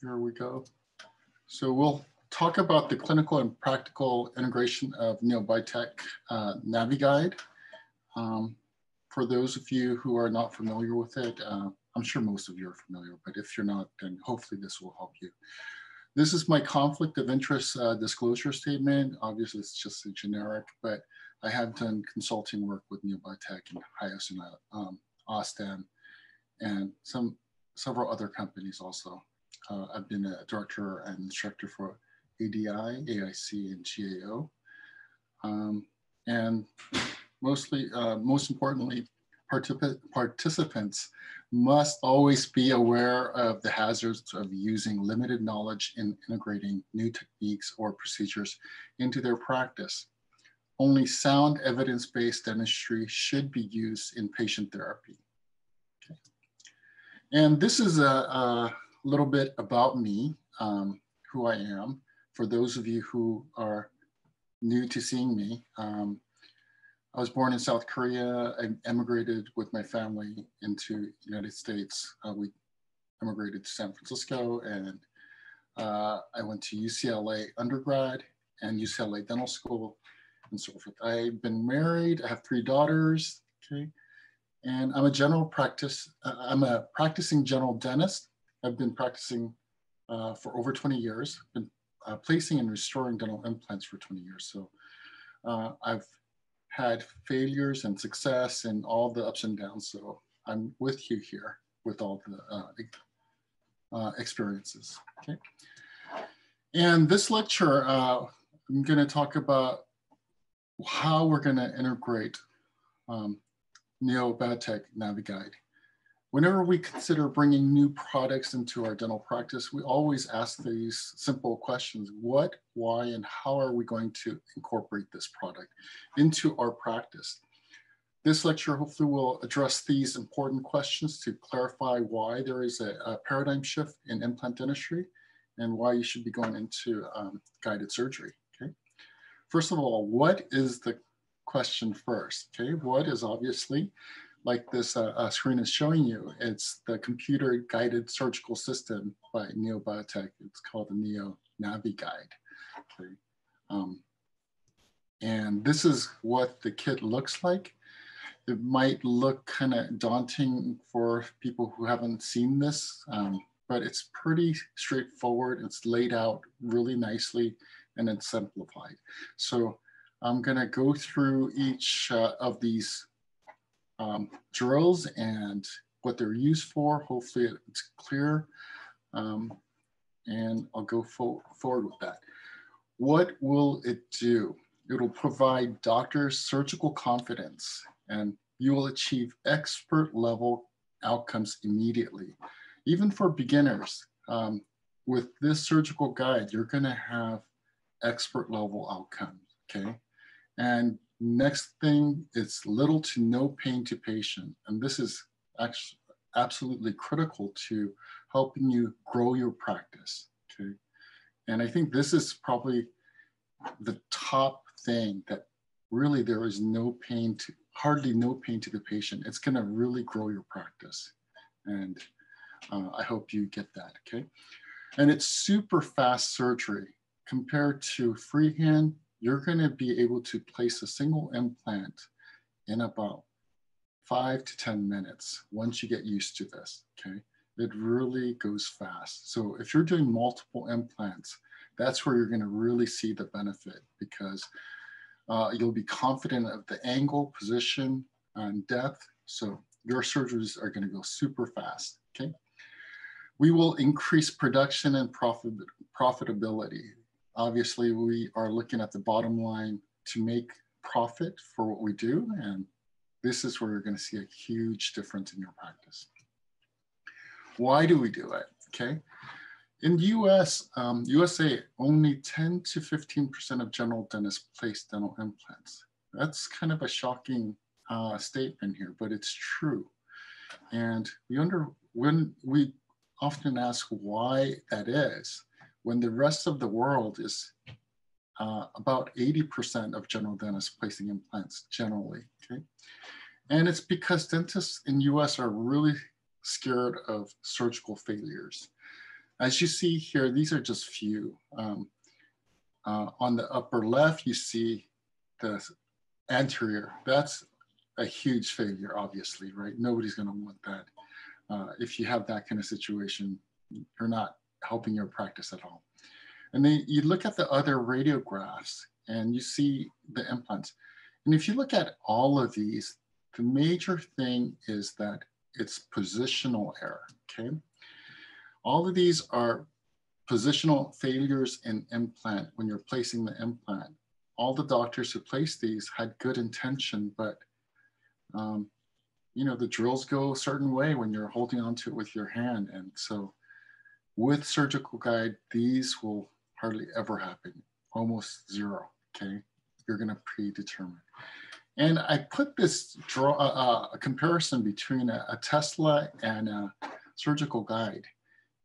here we go. So we'll talk about the clinical and practical integration of NeoBiotech uh, NaviGuide. Um, for those of you who are not familiar with it, uh, I'm sure most of you are familiar, but if you're not, then hopefully this will help you. This is my conflict of interest uh, disclosure statement. Obviously, it's just a generic, but I have done consulting work with NeoBiotech and HIAS and um, Osstem and some several other companies also. Uh, I've been a director and instructor for ADI, AIC, and GAO. Um, and mostly, uh, most importantly, particip participants must always be aware of the hazards of using limited knowledge in integrating new techniques or procedures into their practice. Only sound evidence-based dentistry should be used in patient therapy. Okay. And this is a, a, little bit about me, um, who I am, for those of you who are new to seeing me. Um, I was born in South Korea. I emigrated with my family into the United States. Uh, we immigrated to San Francisco and uh, I went to UCLA undergrad and UCLA dental school and so forth. I've been married, I have three daughters, okay? And I'm a general practice, uh, I'm a practicing general dentist. I've been practicing uh, for over 20 years, been uh, placing and restoring dental implants for 20 years. So uh, I've had failures and success and all the ups and downs. So I'm with you here with all the uh, uh, experiences. Okay. And this lecture, uh, I'm going to talk about how we're going to integrate um, NeoBiotech NaviGuide Whenever we consider bringing new products into our dental practice, we always ask these simple questions. What, why, and how are we going to incorporate this product into our practice? This lecture hopefully will address these important questions to clarify why there is a, a paradigm shift in implant dentistry and why you should be going into um, guided surgery, okay? First of all, what is the question first, okay? What is obviously like this uh, uh, screen is showing you. It's the computer guided surgical system by NeoBiotech. It's called the Neo Navi Guide. Okay. Um, and this is what the kit looks like. It might look kind of daunting for people who haven't seen this, um, but it's pretty straightforward. It's laid out really nicely and it's simplified. So I'm gonna go through each uh, of these um, drills and what they're used for. Hopefully it's clear. Um, and I'll go fo forward with that. What will it do? It'll provide doctors surgical confidence and you will achieve expert level outcomes immediately. Even for beginners, um, with this surgical guide, you're gonna have expert level outcomes, okay? And Next thing, it's little to no pain to patient. And this is actually absolutely critical to helping you grow your practice, okay? And I think this is probably the top thing that really there is no pain to, hardly no pain to the patient. It's gonna really grow your practice. And uh, I hope you get that, okay? And it's super fast surgery compared to freehand you're going to be able to place a single implant in about five to 10 minutes once you get used to this, okay? It really goes fast. So if you're doing multiple implants, that's where you're gonna really see the benefit because uh, you'll be confident of the angle, position, and depth. So your surgeries are gonna go super fast, okay? We will increase production and profit, profitability obviously we are looking at the bottom line to make profit for what we do. And this is where you're going to see a huge difference in your practice. Why do we do it? Okay. In the US, um, USA, only 10 to 15% of general dentists place dental implants. That's kind of a shocking uh, statement here, but it's true. And we under when we often ask why that is, when the rest of the world is uh, about 80% of general dentists placing implants generally, okay? And it's because dentists in US are really scared of surgical failures. as you see here, these are just few. Um, uh, on the upper left, you see the anterior. That's a huge failure, obviously, right? Nobody's gonna want that. Uh, if you have that kind of situation, you're not helping your practice at all. And then you look at the other radiographs and you see the implants. And if you look at all of these, the major thing is that it's positional error, okay? All of these are positional failures in implant when you're placing the implant. All the doctors who placed these had good intention, but um, you know, the drills go a certain way when you're holding onto it with your hand. And so with surgical guide, these will hardly ever happen, almost zero, okay? You're gonna predetermine. And I put this draw, uh, uh, a comparison between a, a, Tesla and a surgical guide.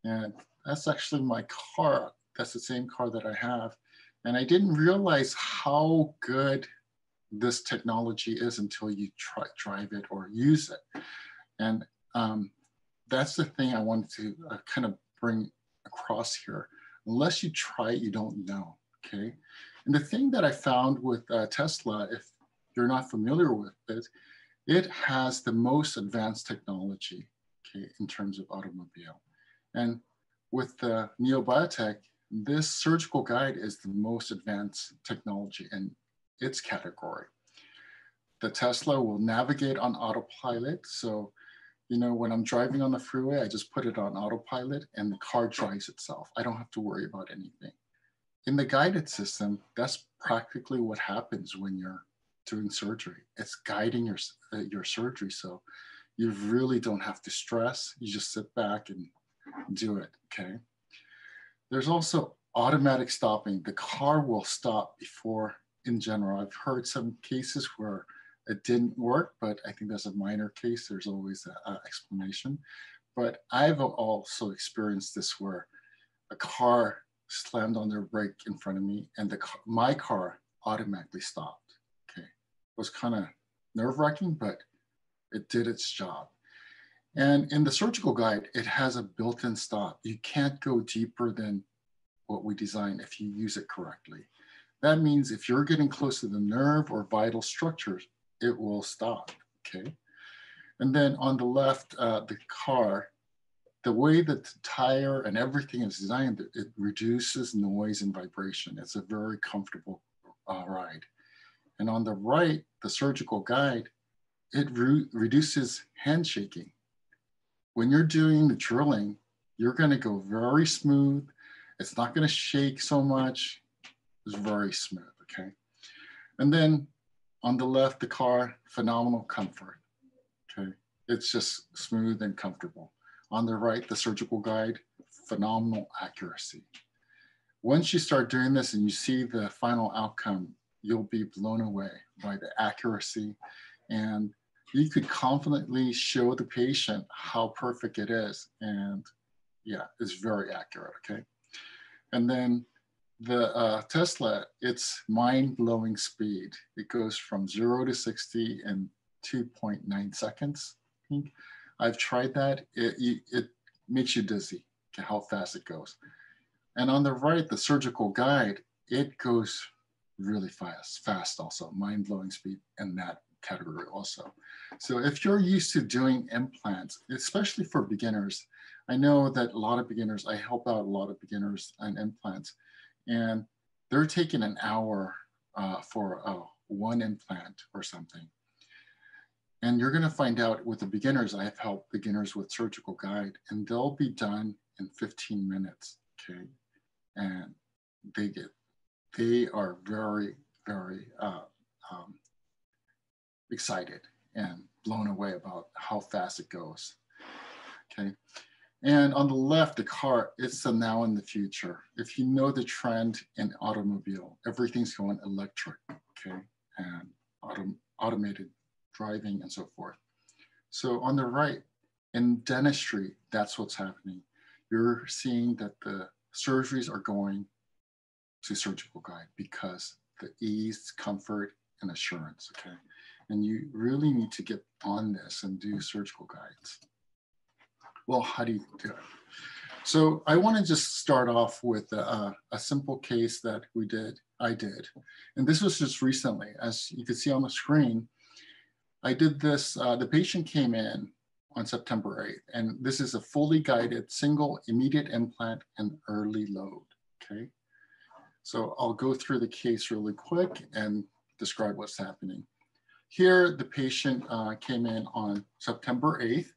And that's actually my car. That's the same car that I have. And I didn't realize how good this technology is until you try, drive it or use it. And um, that's the thing I wanted to uh, kind of bring across here. Unless you try it, you don't know, okay? And the thing that I found with uh, Tesla, if you're not familiar with it, it has the most advanced technology, okay, in terms of automobile. And with the Neobiotech, this surgical guide is the most advanced technology in its category. The Tesla will navigate on autopilot. So, you know, when I'm driving on the freeway, I just put it on autopilot and the car drives itself. I don't have to worry about anything. In the guided system, that's practically what happens when you're doing surgery. It's guiding your, uh, your surgery. So you really don't have to stress. You just sit back and do it, okay? There's also automatic stopping. The car will stop before in general. I've heard some cases where it didn't work, but I think that's a minor case. There's always an explanation. But I've also experienced this where a car slammed on their brake in front of me and the my car automatically stopped. Okay, it was kind of nerve wracking, but it did its job. And in the surgical guide, it has a built-in stop. You can't go deeper than what we design if you use it correctly. That means if you're getting close to the nerve or vital structures, it will stop, okay? And then on the left, uh, the car, the way that the tire and everything is designed, it reduces noise and vibration. It's a very comfortable uh, ride. And on the right, the surgical guide, it re reduces handshaking. When you're doing the drilling, you're gonna go very smooth. It's not gonna shake so much. It's very smooth, okay? And then on the left, the car, phenomenal comfort, okay? It's just smooth and comfortable. On the right, the surgical guide, phenomenal accuracy. Once you start doing this and you see the final outcome, you'll be blown away by the accuracy and you could confidently show the patient how perfect it is. And yeah, it's very accurate, okay? And then the uh, Tesla, it's mind-blowing speed. It goes from zero to 60 in 2.9 seconds. I think I've tried that. It, it makes you dizzy to how fast it goes. And on the right, the surgical guide, it goes really fast, fast also, mind-blowing speed in that category also. So if you're used to doing implants, especially for beginners, I know that a lot of beginners, I help out a lot of beginners on implants, and they're taking an hour uh, for uh, one implant or something. And you're gonna find out with the beginners, I have helped beginners with surgical guide and they'll be done in 15 minutes, okay? And they get, they are very, very uh, um, excited and blown away about how fast it goes, okay? And on the left, the car, it's the now and the future. If you know the trend in automobile, everything's going electric, okay? And autom automated driving and so forth. So on the right, in dentistry, that's what's happening. You're seeing that the surgeries are going to surgical guide because the ease, comfort, and assurance, okay? And you really need to get on this and do surgical guides. Well, how do you do it? So I want to just start off with a, a, simple case that we did, I did. And this was just recently, as you can see on the screen, I did this, uh, the patient came in on September 8th, and this is a fully guided single immediate implant and early load, okay? So I'll go through the case really quick and describe what's happening. Here, the patient uh, came in on September 8th,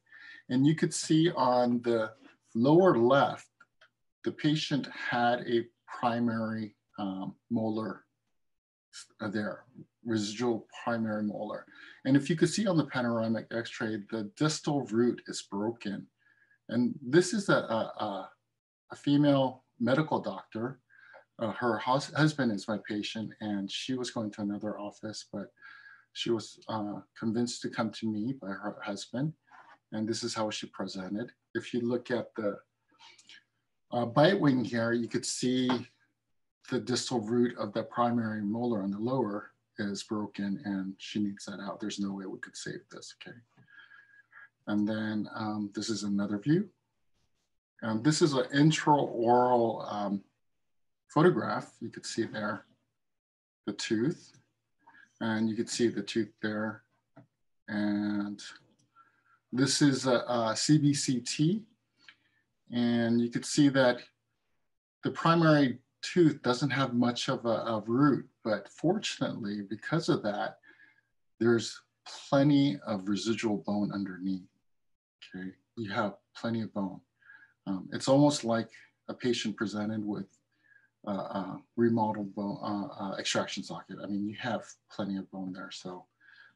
and you could see on the lower left, the patient had a primary um, molar uh, there, residual primary molar. And if you could see on the panoramic x-ray, the distal root is broken. And this is a, a, a female medical doctor. Uh, her hus husband is my patient and she was going to another office, but she was uh, convinced to come to me by her husband. And this is how she presented. If you look at the uh, bite wing here, you could see the distal root of the primary molar on the lower is broken and she needs that out. There's no way we could save this, okay? And then um, this is another view. And this is an intraoral um, photograph. You could see there the tooth and you could see the tooth there. And this is a, a CBCT and you could see that the primary tooth doesn't have much of a, a root, but fortunately, because of that, there's plenty of residual bone underneath. Okay, you have plenty of bone. Um, it's almost like a patient presented with uh, uh, remodeled bone uh, uh, extraction socket. I mean, you have plenty of bone there. So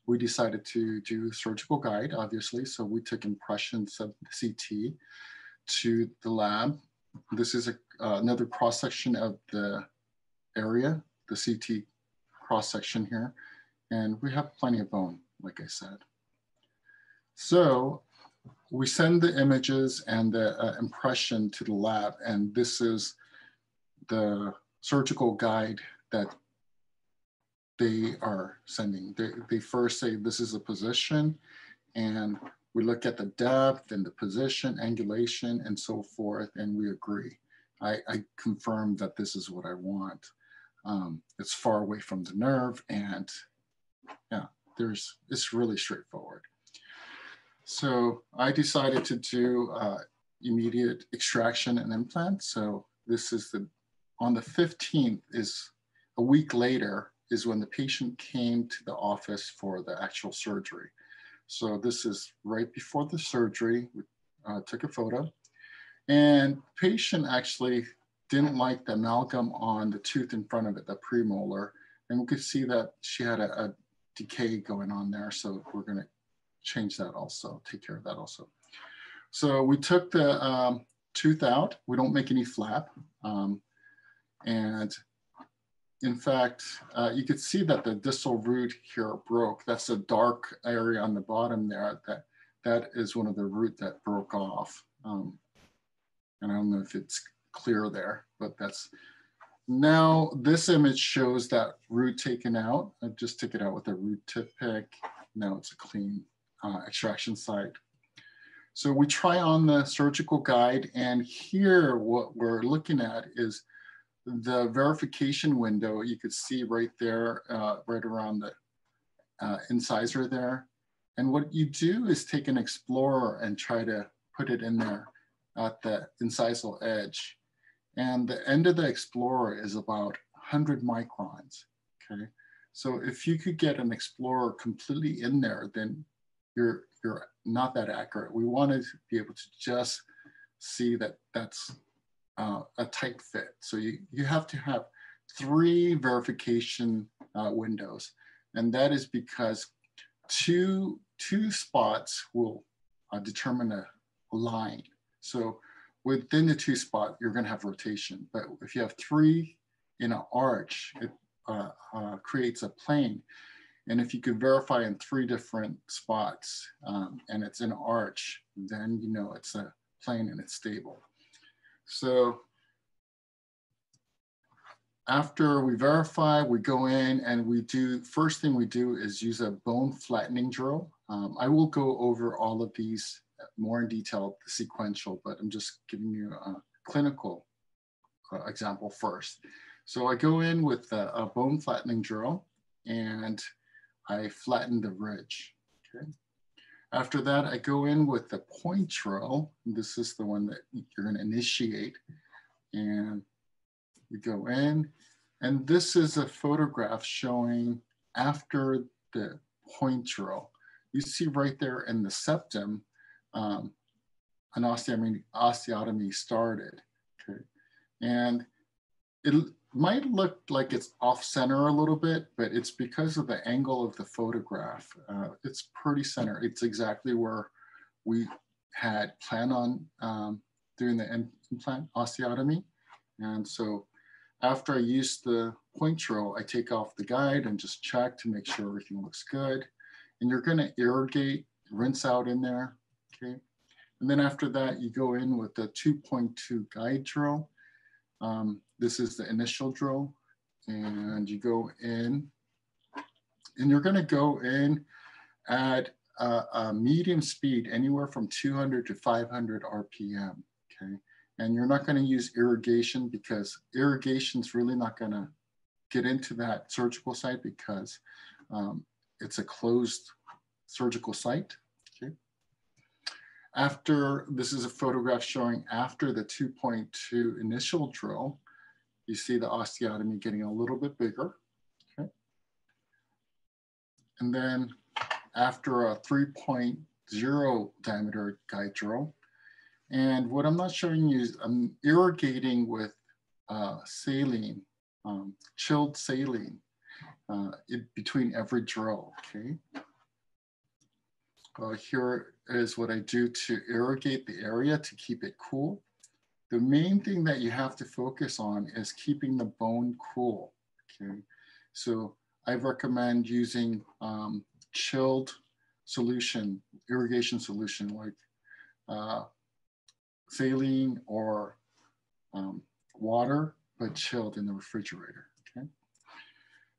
we decided to do surgical guide, obviously. So we took impressions of the CT to the lab. This is a, uh, another cross section of the area, the CT cross section here. And we have plenty of bone, like I said. So we send the images and the uh, impression to the lab. And this is the surgical guide that they are sending. They, they first say this is a position and we look at the depth and the position, angulation, and so forth, and we agree. I, I confirm that this is what I want. Um, it's far away from the nerve, and yeah, there's it's really straightforward. So I decided to do uh, immediate extraction and implant. So this is the on the 15th is a week later is when the patient came to the office for the actual surgery. So this is right before the surgery. We uh, took a photo. And patient actually didn't like the amalgam on the tooth in front of it, the premolar. And we could see that she had a, a decay going on there. So we're gonna change that also, take care of that also. So we took the um, tooth out. We don't make any flap. Um, and in fact, uh, you could see that the distal root here broke. That's a dark area on the bottom there. That that is one of the root that broke off. Um, and I don't know if it's clear there, but that's now this image shows that root taken out. I just took it out with a root tip pick. Now it's a clean uh, extraction site. So we try on the surgical guide and here what we're looking at is the verification window, you could see right there, uh, right around the uh, incisor there. And what you do is take an Explorer and try to put it in there at the incisal edge. And the end of the Explorer is about 100 microns, okay? So if you could get an Explorer completely in there, then you're, you're not that accurate. We want to be able to just see that that's uh, a tight fit. So you, you have to have three verification uh, windows. And that is because two, two spots will uh, determine a line. So within the two spot, you're gonna have rotation. But if you have three in an arch, it uh, uh, creates a plane. And if you can verify in three different spots um, and it's an arch, then you know it's a plane and it's stable. So after we verify, we go in and we do, first thing we do is use a bone flattening drill. Um, I will go over all of these more in detail sequential, but I'm just giving you a clinical uh, example first. So I go in with a, a bone flattening drill and I flatten the ridge. Okay. After that, I go in with the point drill. This is the one that you're going to initiate. And we go in. And this is a photograph showing after the point drill. You see right there in the septum, um, an osteotomy, osteotomy started. Okay. And it might look like it's off center a little bit, but it's because of the angle of the photograph. Uh, it's pretty center. It's exactly where we had planned on um, doing the implant osteotomy. And so after I use the point drill, I take off the guide and just check to make sure everything looks good. And you're gonna irrigate, rinse out in there, okay? And then after that, you go in with the 2.2 guide drill. Um, this is the initial drill and you go in and you're gonna go in at a, a medium speed, anywhere from 200 to 500 RPM, okay? And you're not gonna use irrigation because irrigation is really not gonna get into that surgical site because um, it's a closed surgical site, okay? After, this is a photograph showing after the 2.2 initial drill, you see the osteotomy getting a little bit bigger. Okay. And then after a 3.0 diameter guide drill, and what I'm not showing you is I'm irrigating with uh, saline, um, chilled saline uh, in between every drill, okay? Uh, here is what I do to irrigate the area to keep it cool. The main thing that you have to focus on is keeping the bone cool, okay? So I recommend using um, chilled solution, irrigation solution like uh, saline or um, water, but chilled in the refrigerator, okay?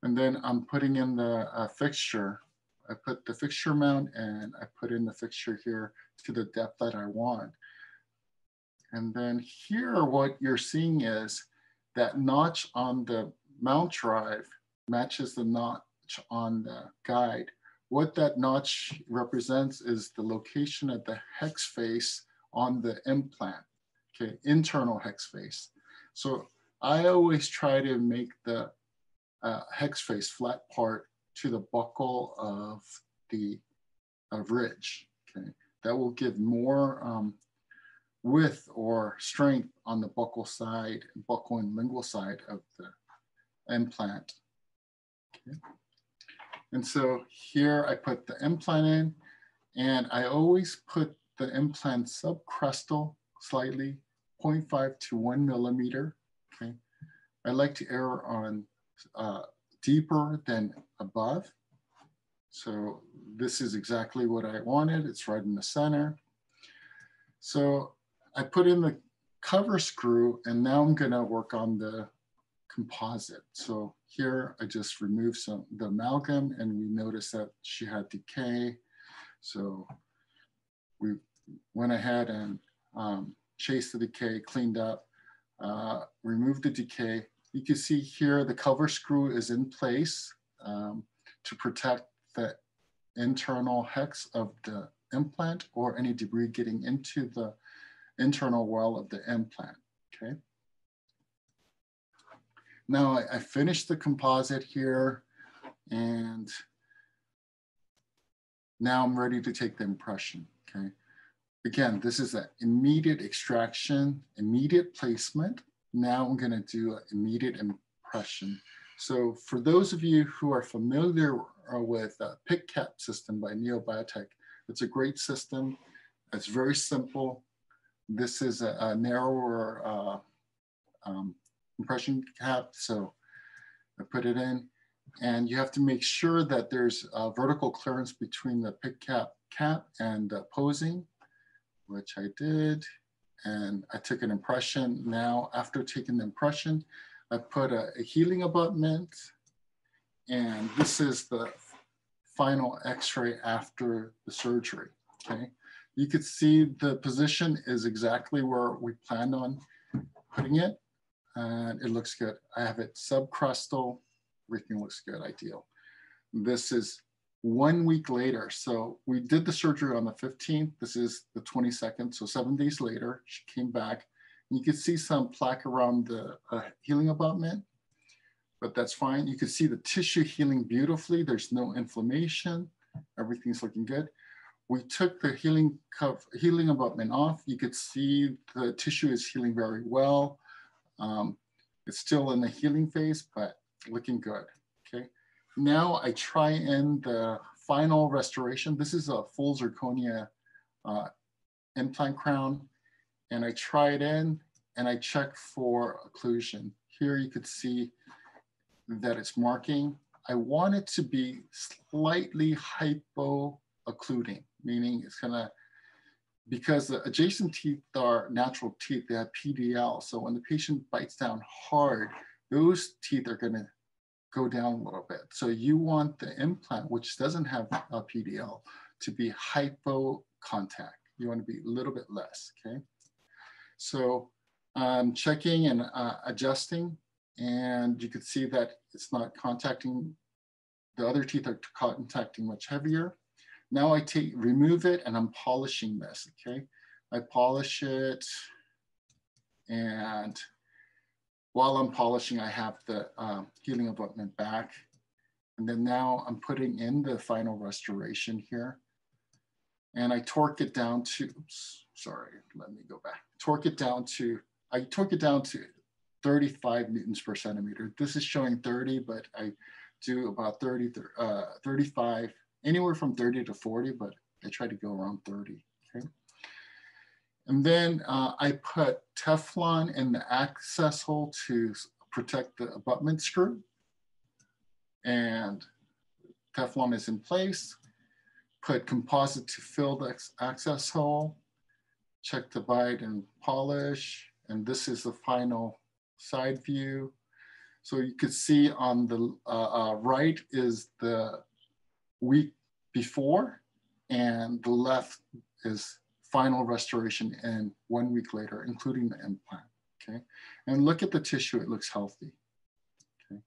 And then I'm putting in the uh, fixture. I put the fixture mount and I put in the fixture here to the depth that I want. And then here, what you're seeing is that notch on the mount drive matches the notch on the guide. What that notch represents is the location of the hex face on the implant, okay, internal hex face. So I always try to make the uh, hex face flat part to the buccal of the of ridge, okay. That will give more um, width or strength on the buccal side, buccal and lingual side of the implant. Okay. And so here I put the implant in and I always put the implant subcrestal slightly 0.5 to one millimeter. Okay. I like to err on uh, deeper than above. So this is exactly what I wanted. It's right in the center. So I put in the cover screw and now I'm gonna work on the composite. So here I just removed some the amalgam and we noticed that she had decay. So we went ahead and um, chased the decay, cleaned up, uh, removed the decay. You can see here the cover screw is in place um, to protect the internal hex of the implant or any debris getting into the internal wall of the implant, okay? Now I, I finished the composite here and now I'm ready to take the impression, okay? Again, this is an immediate extraction, immediate placement. Now I'm gonna do an immediate impression. So for those of you who are familiar with uh, a PIC cap system by NeoBiotech, it's a great system. It's very simple. This is a, a narrower uh, um, impression cap, so I put it in. And you have to make sure that there's a vertical clearance between the pick cap cap and the posing, which I did. And I took an impression. Now, after taking the impression, I put a, a healing abutment. And this is the final x-ray after the surgery, okay? You could see the position is exactly where we planned on putting it. And it looks good. I have it subcrestal, everything looks good, ideal. This is one week later. So we did the surgery on the 15th. This is the 22nd. So seven days later, she came back. And you could see some plaque around the uh, healing abutment, but that's fine. You can see the tissue healing beautifully. There's no inflammation. Everything's looking good. We took the healing, healing abutment off. You could see the tissue is healing very well. Um, it's still in the healing phase, but looking good, okay? Now I try in the final restoration. This is a full zirconia uh, implant crown. And I try it in and I check for occlusion. Here you could see that it's marking. I want it to be slightly hypo-occluding, meaning it's gonna, because the adjacent teeth are natural teeth, they have PDL. So when the patient bites down hard, those teeth are gonna go down a little bit. So you want the implant, which doesn't have a PDL, to be hypo contact. You want to be a little bit less, okay? So I'm checking and uh, adjusting, and you can see that it's not contacting, the other teeth are contacting much heavier. Now I take, remove it and I'm polishing this, okay? I polish it and while I'm polishing, I have the um, healing abutment back. And then now I'm putting in the final restoration here. And I torque it down to, oops, sorry, let me go back. Torque it down to, I torque it down to 35 newtons per centimeter. This is showing 30, but I do about 30, uh, 35, anywhere from 30 to 40, but I try to go around 30, okay? And then uh, I put Teflon in the access hole to protect the abutment screw. And Teflon is in place. Put composite to fill the access hole. Check the bite and polish. And this is the final side view. So you could see on the uh, uh, right is the week before and the left is final restoration and one week later, including the implant, okay? And look at the tissue, it looks healthy, okay?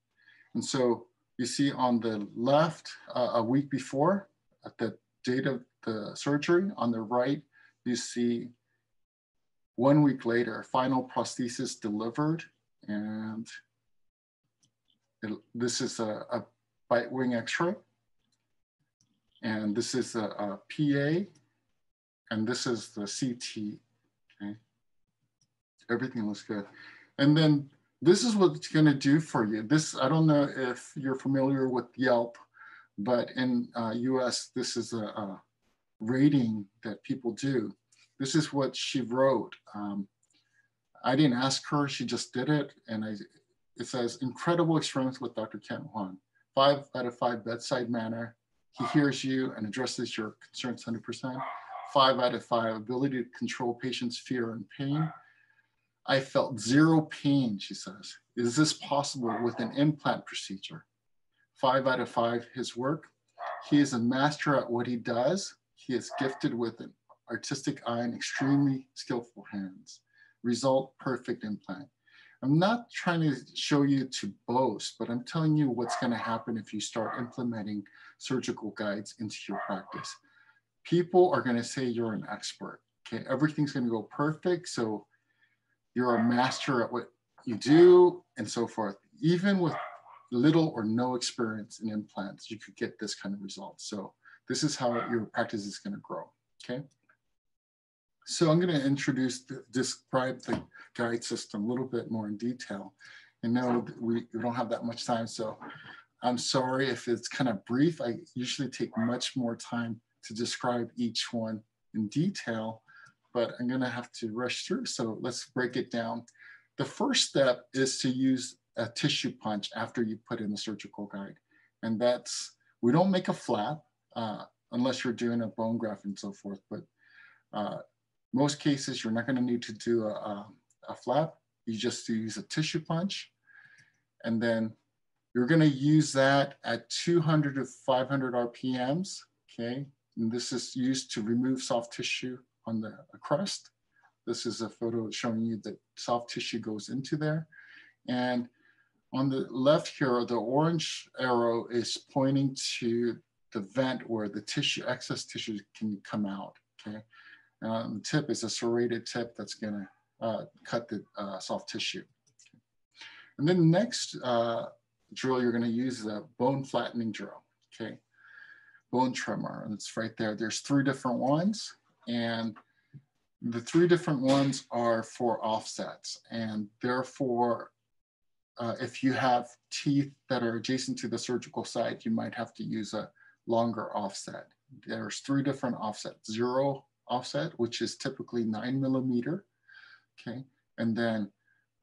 And so you see on the left, uh, a week before, at the date of the surgery, on the right, you see one week later, final prosthesis delivered, and it, this is a, a bite wing x-ray, and this is a, a PA and this is the CT, okay? Everything looks good. And then this is what it's gonna do for you. This, I don't know if you're familiar with Yelp, but in uh, US, this is a, a, rating that people do. This is what she wrote. Um, I didn't ask her, she just did it. And I, it says, incredible experience with Dr. Kent Hwang. Five out of five bedside manner. He hears you and addresses your concerns 100% five out of five, ability to control patients' fear and pain. I felt zero pain, she says. Is this possible with an implant procedure? Five out of five, his work. He is a master at what he does. He is gifted with an artistic eye and extremely skillful hands. Result, perfect implant. I'm not trying to show you to boast, but I'm telling you what's gonna happen if you start implementing surgical guides into your practice people are going to say you're an expert. Okay, everything's going to go perfect. So you're a master at what you do and so forth. Even with little or no experience in implants, you could get this kind of result. So this is how your practice is going to grow. Okay. So I'm going to introduce, describe the guide system a little bit more in detail. And know we, we don't have that much time. So I'm sorry if it's kind of brief. I usually take much more time to describe each one in detail, but I'm gonna have to rush through. So let's break it down. The first step is to use a tissue punch after you put in the surgical guide. And that's, we don't make a flap uh, unless you're doing a bone graft and so forth, but uh, most cases you're not gonna need to do a, a, flap. You just use a tissue punch and then you're gonna use that at 200 to 500 RPMs, okay? And this is used to remove soft tissue on the crust. This is a photo showing you that soft tissue goes into there. And on the left here, the orange arrow is pointing to the vent where the tissue, excess tissue can come out, okay? And the tip is a serrated tip that's gonna uh, cut the uh, soft tissue. And then the next uh, drill you're gonna use is a bone flattening drill, okay? Bone trimmer, and it's right there. There's three different ones, and the three different ones are for offsets, and therefore, uh, if you have teeth that are adjacent to the surgical site, you might have to use a longer offset. There's three different offsets, zero offset, which is typically nine millimeter, okay? And then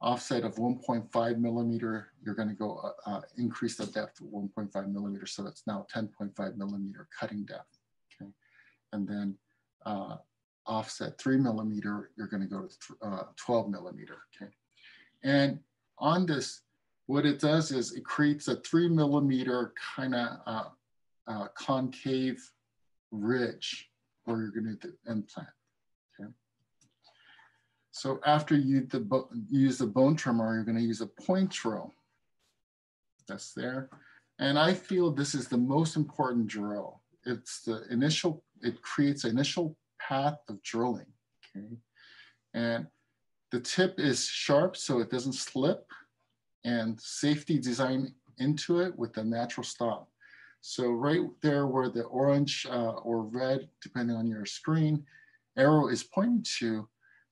offset of 1.5 millimeter, you're gonna go uh, uh, increase the depth of 1.5 millimeter, so it's now 10.5 millimeter cutting depth, okay? And then uh, offset three millimeter, you're gonna go to uh, 12 millimeter, okay? And on this, what it does is it creates a three millimeter kind of uh, uh, concave ridge where you're going to implant. Okay. So after you the use the bone trimmer, you're going to use a point drill. That's there. And I feel this is the most important drill. It's the initial, it creates initial path of drilling. Okay. And the tip is sharp so it doesn't slip and safety design into it with a natural stop. So right there where the orange uh, or red, depending on your screen, arrow is pointing to,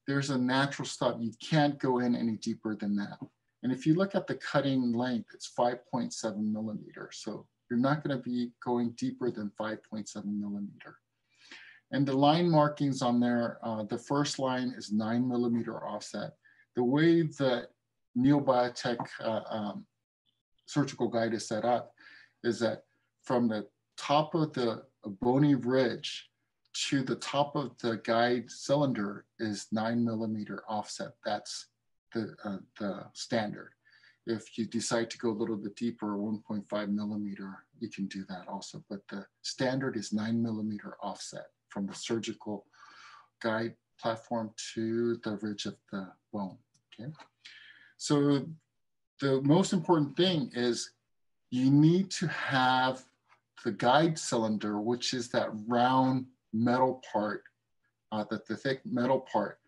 there's a natural stop. You can't go in any deeper than that. And if you look at the cutting length, it's 5.7 millimeter. So you're not gonna be going deeper than 5.7 millimeter. And the line markings on there, uh, the first line is nine millimeter offset. The way that Neobiotech uh, um, surgical guide is set up is that from the top of the bony ridge to the top of the guide cylinder is nine millimeter offset. That's the, uh, the standard. If you decide to go a little bit deeper, 1.5 millimeter, you can do that also. But the standard is nine millimeter offset from the surgical guide platform to the ridge of the bone, okay? So the most important thing is you need to have the guide cylinder, which is that round metal part, uh, that the thick metal part,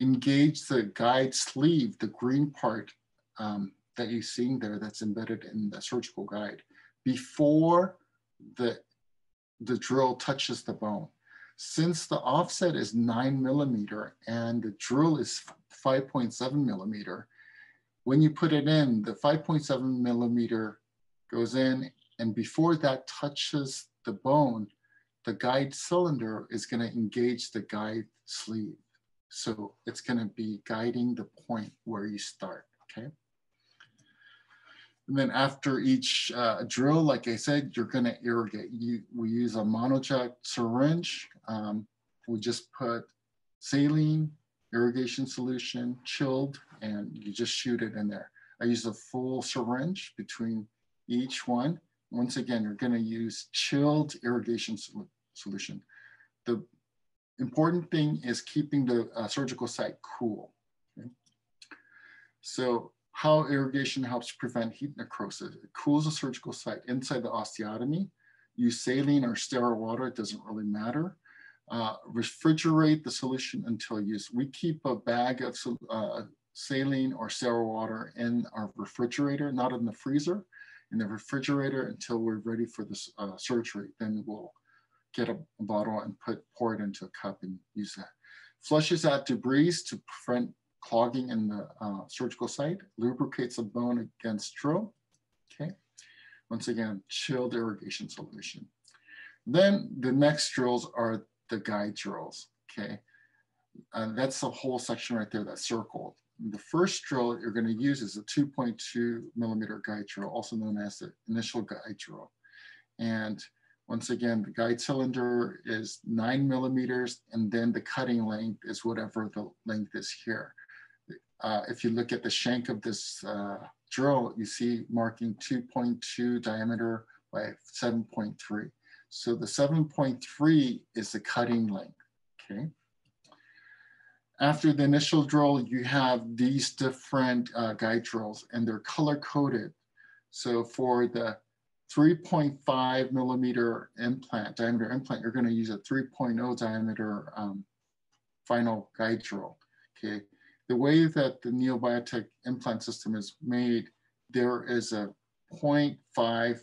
engage the guide sleeve, the green part um, that you're seeing there that's embedded in the surgical guide before the, the drill touches the bone. Since the offset is nine millimeter and the drill is 5.7 millimeter, when you put it in, the 5.7 millimeter goes in and before that touches the bone, the guide cylinder is going to engage the guide sleeve. So it's going to be guiding the point where you start, okay? And then after each uh, drill, like I said, you're going to irrigate. You, we use a Monoject syringe. Um, we just put saline, irrigation solution, chilled, and you just shoot it in there. I use a full syringe between each one once again, you're gonna use chilled irrigation sol solution. The important thing is keeping the uh, surgical site cool. Okay? So how irrigation helps prevent heat necrosis. It cools the surgical site inside the osteotomy. Use saline or sterile water, it doesn't really matter. Uh, refrigerate the solution until use. We keep a bag of uh, saline or sterile water in our refrigerator, not in the freezer in the refrigerator until we're ready for the uh, surgery. Then we'll get a, bottle and put pour it into a cup and use that. Flushes out debris to prevent clogging in the uh, surgical site. Lubricates the bone against drill. Okay. Once again, chilled irrigation solution. Then the next drills are the guide drills. Okay. And that's the whole section right there that's circled. The first drill you're going to use is a 2.2 millimeter guide drill, also known as the initial guide drill. And once again, the guide cylinder is nine millimeters, and then the cutting length is whatever the length is here. Uh, if you look at the shank of this uh, drill, you see marking 2.2 diameter by 7.3. So the 7.3 is the cutting length, okay? After the initial drill, you have these different uh, guide drills and they're color coded. So for the 3.5 millimeter implant, diameter implant, you're gonna use a 3.0 diameter um, final guide drill, okay? The way that the Neobiotech implant system is made, there is a 0.5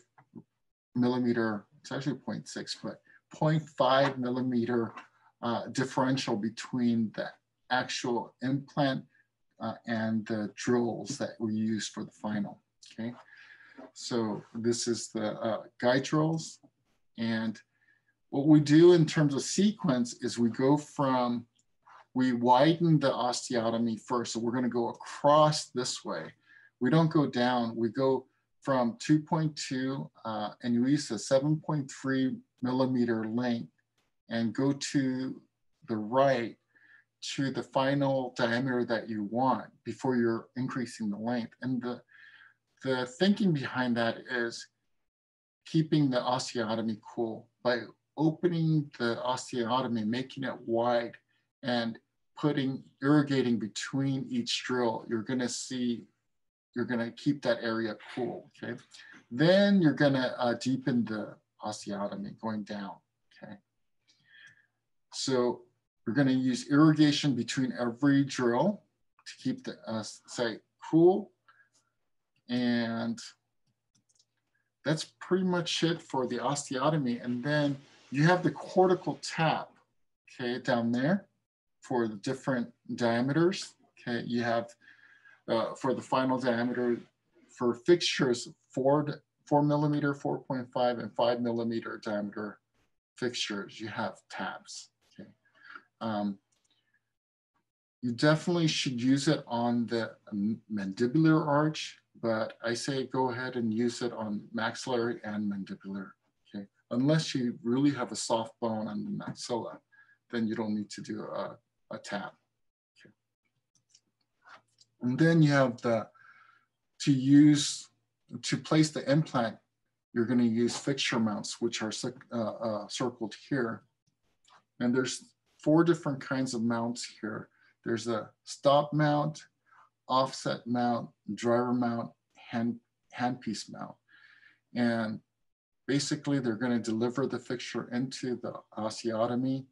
millimeter, it's actually 0.6, but 0.5 millimeter uh, differential between the actual implant uh, and the drills that we use for the final, okay? So this is the uh, guide drills. And what we do in terms of sequence is we go from, we widen the osteotomy first. So we're gonna go across this way. We don't go down, we go from 2.2 uh, and you use a 7.3 millimeter length and go to the right to the final diameter that you want before you're increasing the length. And the, the thinking behind that is keeping the osteotomy cool by opening the osteotomy, making it wide and putting irrigating between each drill, you're gonna see, you're gonna keep that area cool, okay? Then you're gonna uh, deepen the osteotomy going down, okay? So we're gonna use irrigation between every drill to keep the uh, site cool. And that's pretty much it for the osteotomy. And then you have the cortical tap, okay, down there for the different diameters. Okay, you have uh, for the final diameter for fixtures, four, four millimeter, 4.5 and five millimeter diameter fixtures, you have taps. Um, you definitely should use it on the mandibular arch, but I say go ahead and use it on maxillary and mandibular, okay? Unless you really have a soft bone on the maxilla, then you don't need to do a, a tap, okay? And then you have the, to use, to place the implant, you're gonna use fixture mounts, which are uh, uh, circled here. And there's four different kinds of mounts here. There's a stop mount, offset mount, driver mount, hand, handpiece mount. And basically they're gonna deliver the fixture into the osteotomy.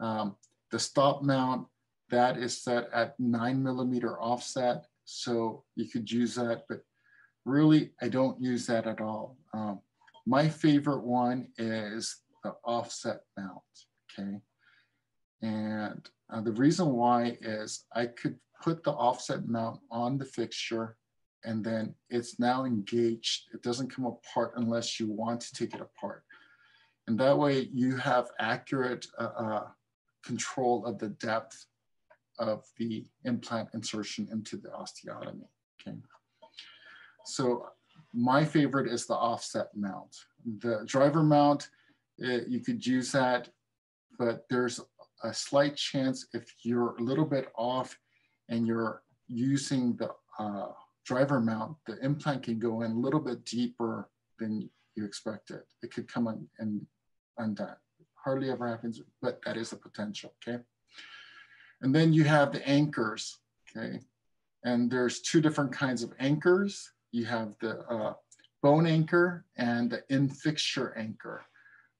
Um, the stop mount, that is set at nine millimeter offset. So you could use that, but really I don't use that at all. Um, my favorite one is the offset mount, okay? And uh, the reason why is I could put the offset mount on the fixture and then it's now engaged. It doesn't come apart unless you want to take it apart. And that way you have accurate uh, uh, control of the depth of the implant insertion into the osteotomy, okay? So my favorite is the offset mount. The driver mount, it, eh, you could use that, but there's a slight chance if you're a little bit off and you're using the uh, driver mount, the implant can go in a little bit deeper than you expected. It could come on and undone. Hardly ever happens, but that is a potential, okay? And then you have the anchors, okay? And there's two different kinds of anchors. You have the uh, bone anchor and the in-fixture anchor.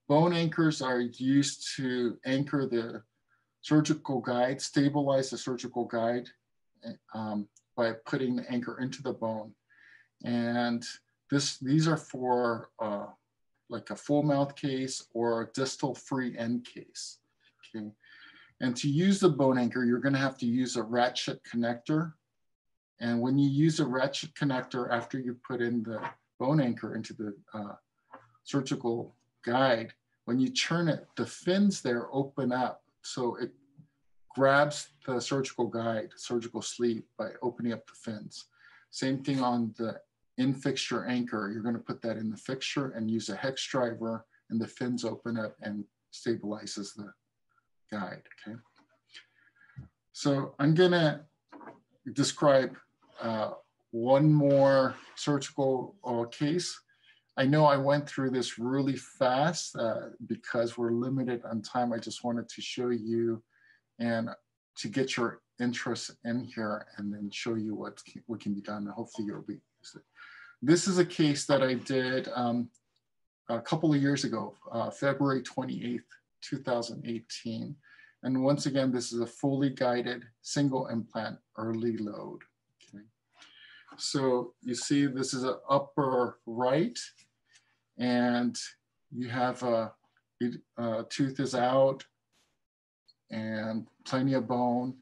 Bone anchors are used to anchor the surgical guide, stabilize the surgical guide um, by putting the anchor into the bone. And this, these are for uh, like a full mouth case or a distal free end case, okay? And to use the bone anchor, you're gonna have to use a ratchet connector. And when you use a ratchet connector after you put in the bone anchor into the uh, surgical guide, when you turn it, the fins there open up. So it grabs the surgical guide, surgical sleeve by opening up the fins. Same thing on the in fixture anchor. You're gonna put that in the fixture and use a hex driver and the fins open up and stabilizes the guide, okay? So I'm gonna describe uh, one more surgical uh, case I know I went through this really fast uh, because we're limited on time. I just wanted to show you and to get your interest in here and then show you what, what can be done. And hopefully you'll be. This is a case that I did um, a couple of years ago, uh, February 28th, 2018. And once again, this is a fully guided single implant early load. Okay. So you see this is an upper right and you have a, a tooth is out and plenty of bone.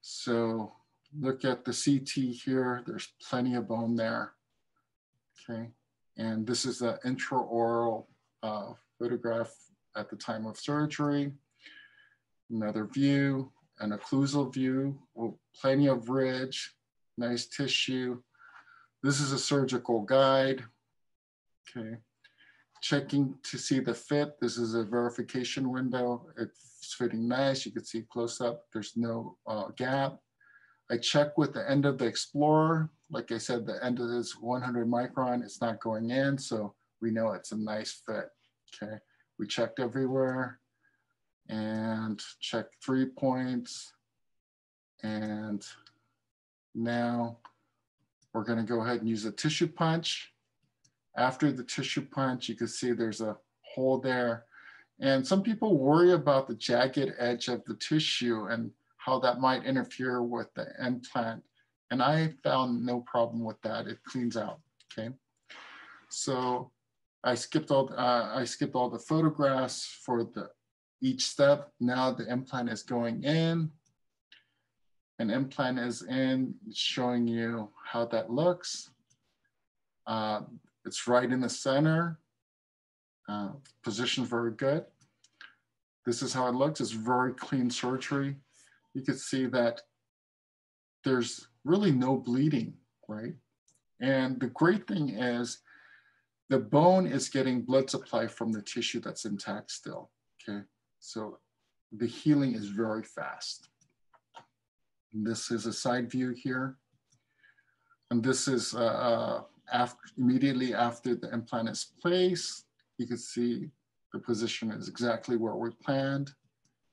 So look at the CT here, there's plenty of bone there, okay? And this is an intraoral uh, photograph at the time of surgery. Another view, an occlusal view, plenty of ridge, nice tissue. This is a surgical guide, okay? Checking to see the fit. This is a verification window. It's fitting nice. You can see close up. There's no uh, gap. I check with the end of the Explorer. Like I said, the end of this 100 micron, it's not going in. So we know it's a nice fit, okay? We checked everywhere and check three points. And now we're gonna go ahead and use a tissue punch. After the tissue punch, you can see there's a hole there. And some people worry about the jagged edge of the tissue and how that might interfere with the implant. And I found no problem with that. It cleans out, okay? So I skipped all, uh, I skipped all the photographs for the each step. Now the implant is going in. An implant is in, showing you how that looks. Uh, it's right in the center. Uh, position very good. This is how it looks. It's very clean surgery you can see that there's really no bleeding, right? And the great thing is the bone is getting blood supply from the tissue that's intact still, okay? So the healing is very fast. And this is a side view here. And this is uh, uh, after, immediately after the implant is placed. You can see the position is exactly where we planned.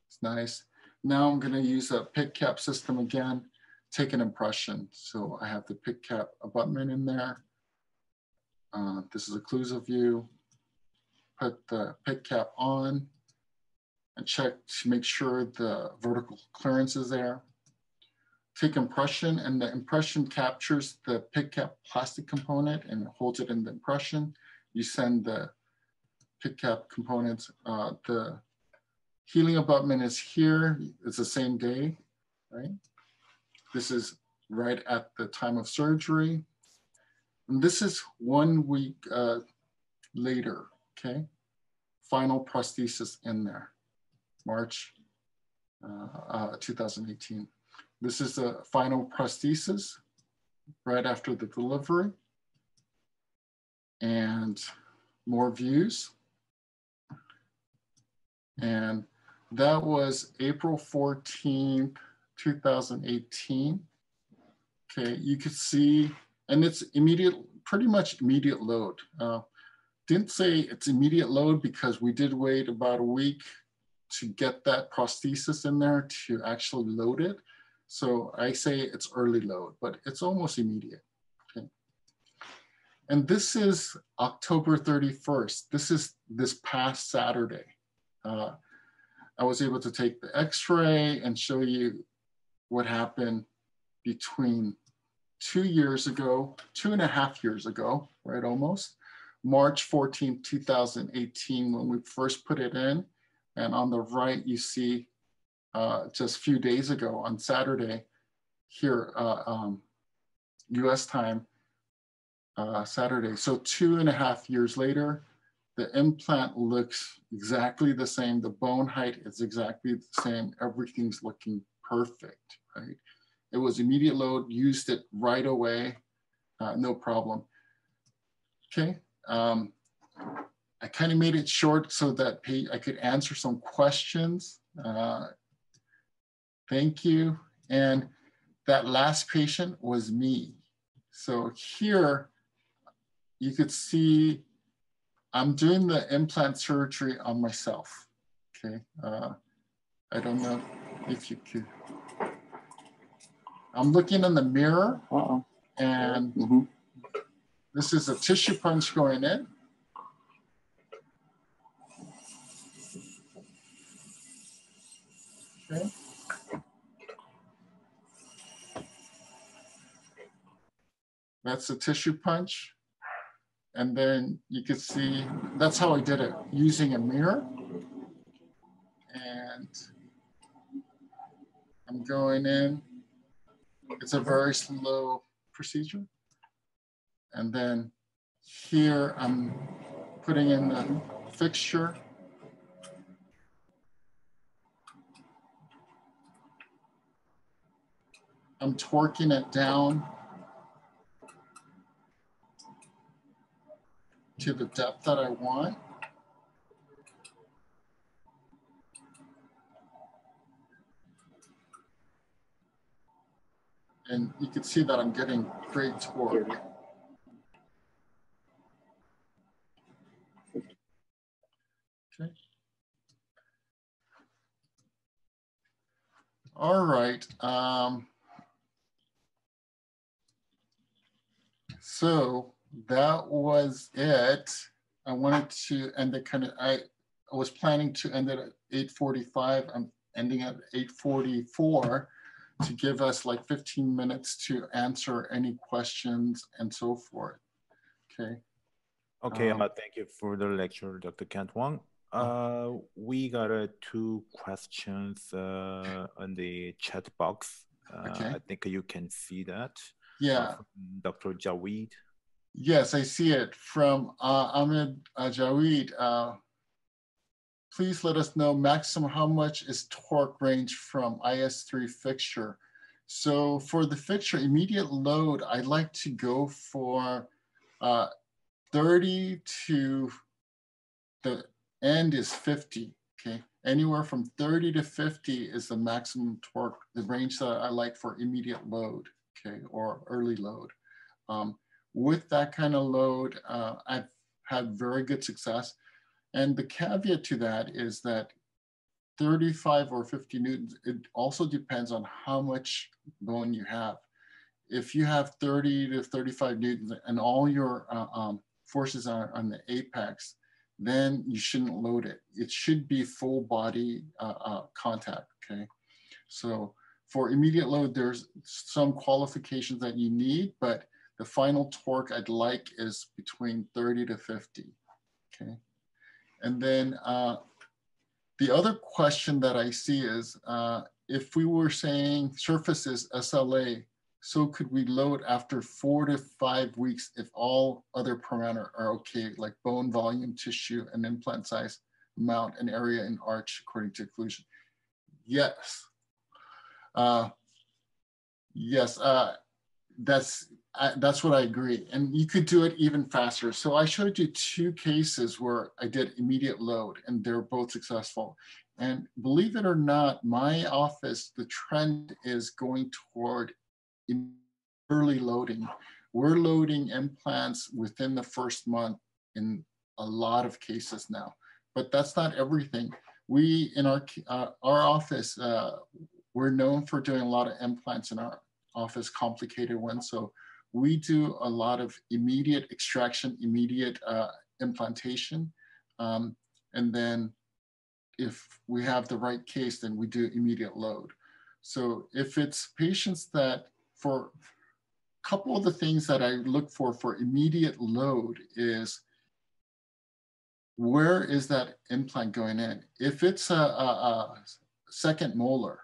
It's nice. Now I'm gonna use a pick cap system again, take an impression. So I have the pick cap abutment in there. Uh, this is a occlusal view. Put the pick cap on and check to make sure the vertical clearance is there. Take impression and the impression captures the pick cap plastic component and holds it in the impression. You send the pick cap components, uh, the Healing abutment is here. It's the same day, right? This is right at the time of surgery. And this is one week uh, later, okay? Final prosthesis in there, March uh, uh, 2018. This is the final prosthesis right after the delivery. And more views. And that was April 14th, 2018. Okay, you could see, and it's immediate, pretty much immediate load. Uh, didn't say it's immediate load because we did wait about a week to get that prosthesis in there to actually load it. So I say it's early load, but it's almost immediate. And this is October 31st. This is this past Saturday. Uh, I was able to take the x-ray and show you what happened between two years ago, two and a half years ago, right almost, March 14, 2018, when we first put it in. And on the right, you see uh, just a few days ago on Saturday here, uh, um, US time, uh, Saturday. So two and a half years later, the implant looks exactly the same. The bone height is exactly the same. Everything's looking perfect, right? It was immediate load, used it right away, uh, no problem. Okay, um, I kind of made it short so that I could answer some questions. Uh, thank you. And that last patient was me. So here you could see I'm doing the implant surgery on myself. Okay. Uh, I don't know if you could. I'm looking in the mirror Uh oh. and hmm this is a tissue punch going in. Okay. That's a tissue punch. And then you can see, that's how I did it, using a mirror. And I'm going in. It's a very slow procedure. And then here I'm putting in the fixture. I'm torquing it down to the depth that I want. And you can see that I'm getting great torque. Okay. All right. Um, so that was it. I wanted to end it kind of, I, I was planning to end it at 8.45. I'm ending at 8.44 to give us like 15 minutes to answer any questions and so forth. Okay. Okay, Um, uh, thank you for the lecture, Dr. Kent Hwang. Uh, we got uh, two questions uh, on the chat box. Uh, Okay. I think you can see that. uh, Yeah. from Dr. Jaweed. Yes, I see it from uh, Ahmed Jaweed. Uh, please let us know maximum how much is torque range from IS3 fixture. So for the fixture immediate load, I'd like to go for uh, 30 to the end is 50. Okay, anywhere from 30 to 50 is the maximum torque, the range that I like for immediate load. Okay, or early load. Um, with that kind of load, uh, I've had very good success. And the caveat to that is that 35 or 50 newtons, it also depends on how much bone you have. If you have 30 to 35 newtons and all your uh, um, forces are on the apex, then you shouldn't load it. It should be full body uh, uh, contact, okay? So for immediate load, there's some qualifications that you need, but the final torque I'd like is between 30 to 50, okay? And then uh, the other question that I see is, uh, if we were saying surfaces SLA, so could we load after four to five weeks if all other parameter are okay, like bone volume, tissue, and implant size, amount, and area in arch according to occlusion? Yes. Uh, yes, uh, that's I, that's what I agree. And you could do it even faster. So I showed you two cases where I did immediate load and they're both successful. And believe it or not, my office, the trend is going toward early loading. We're loading implants within the first month in a lot of cases now, but that's not everything. We in our uh, our office, uh, we're known for doing a lot of implants in our office, complicated ones. So we do a lot of immediate extraction, immediate uh, implantation. Um, and then if we have the right case, then we do immediate load. So if it's patients that for a couple of the things that I look for for immediate load is where is that implant going in? If it's a, a, a second molar,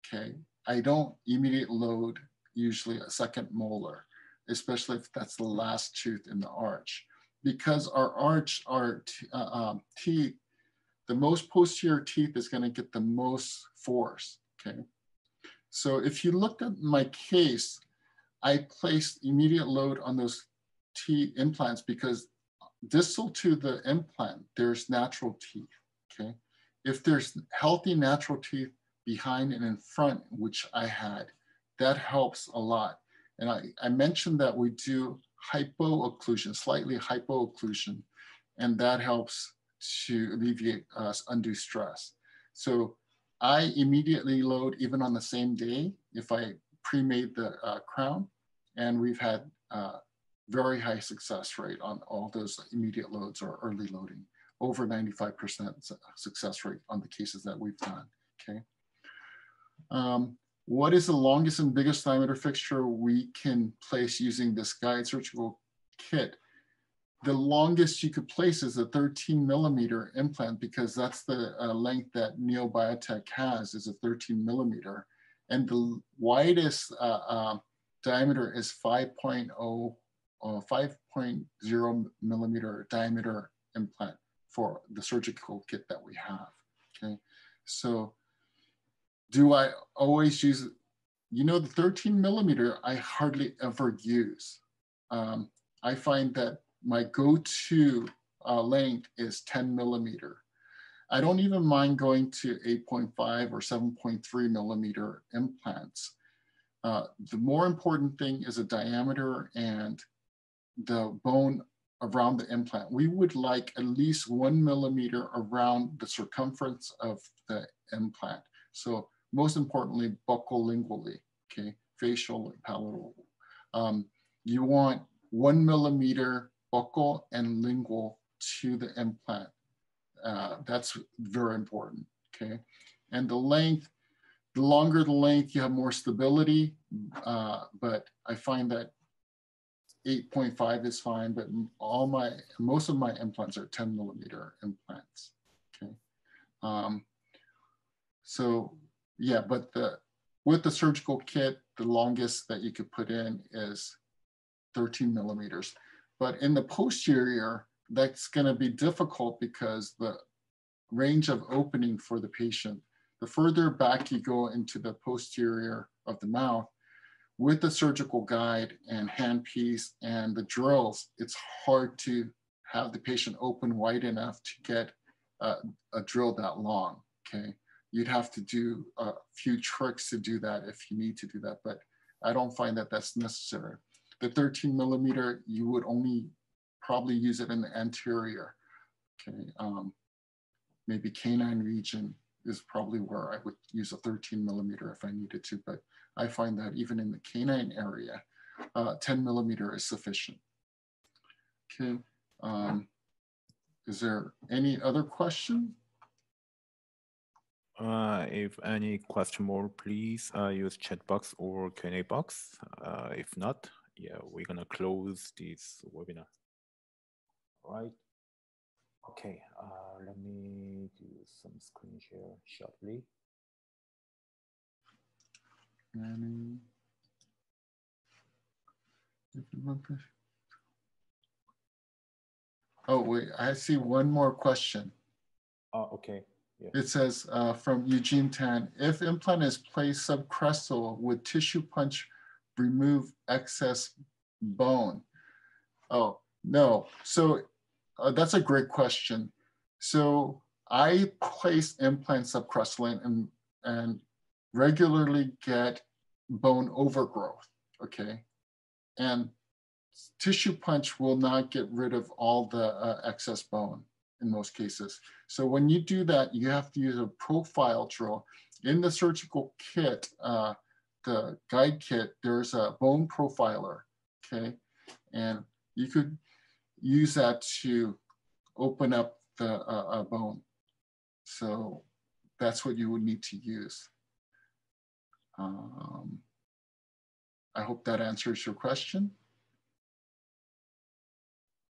okay, I don't immediate load usually a second molar, especially if that's the last tooth in the arch. Because our arch, our uh, um, teeth, the most posterior teeth is gonna get the most force, okay? So if you looked at my case, I placed immediate load on those teeth implants because distal to the implant, there's natural teeth, okay? If there's healthy natural teeth behind and in front, which I had, that helps a lot. And I, I mentioned that we do hypo-occlusion, slightly hypo-occlusion, and that helps to alleviate uh, undue stress. So I immediately load even on the same day if I pre-made the uh, crown, and we've had uh, very high success rate on all those immediate loads or early loading, over 95% success rate on the cases that we've done, okay? Um, what is the longest and biggest diameter fixture we can place using this guide surgical kit? The longest you could place is a 13 millimeter implant because that's the uh, length that Neobiotech has is a 13 millimeter. And the widest uh, uh, diameter is 5.0 uh, 5.0 millimeter diameter implant for the surgical kit that we have, okay? So do I always use, you know, the 13 millimeter, I hardly ever use. Um, I find that my go-to uh, length is 10 millimeter. I don't even mind going to 8.5 or 7.3 millimeter implants. Uh, the more important thing is a diameter and the bone around the implant. We would like at least one millimeter around the circumference of the implant. So most importantly, buccolingually, okay, facial palatal. Um, you want one millimeter buccal and lingual to the implant. Uh, that's very important, okay? And the length, the longer the length, you have more stability, uh, but I find that 8.5 is fine, but all my, most of my implants are 10 millimeter implants, okay? Um, so yeah, but the, with the surgical kit, the longest that you could put in is 13 millimeters. But in the posterior, that's gonna be difficult because the range of opening for the patient, the further back you go into the posterior of the mouth, with the surgical guide and handpiece and the drills, it's hard to have the patient open wide enough to get a, a drill that long, okay? You'd have to do a few tricks to do that if you need to do that, but I don't find that that's necessary. The 13 millimeter, you would only probably use it in the anterior, okay? Um, maybe canine region is probably where I would use a 13 millimeter if I needed to, but I find that even in the canine area, uh, 10 millimeter is sufficient. Okay, um, is there any other question? Uh, if any question more, please uh, use chat box or Q&A box. Uh, if not, yeah, we're gonna close this webinar. All right. Okay, uh, let me do some screen share shortly. Oh, wait, I see one more question. Oh, okay. Yeah. It says uh, from Eugene Tan, if implant is placed subcrestal, would tissue punch remove excess bone? Oh, no. So uh, that's a great question. So I place implants subcrestal and, and regularly get bone overgrowth, okay? And tissue punch will not get rid of all the uh, excess bone in most cases. So when you do that, you have to use a profile drill. In the surgical kit, uh, the guide kit, there's a bone profiler, okay? And you could use that to open up the uh, bone. So that's what you would need to use. Um, I hope that answers your question.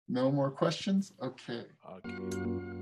No more questions? Okay. okay.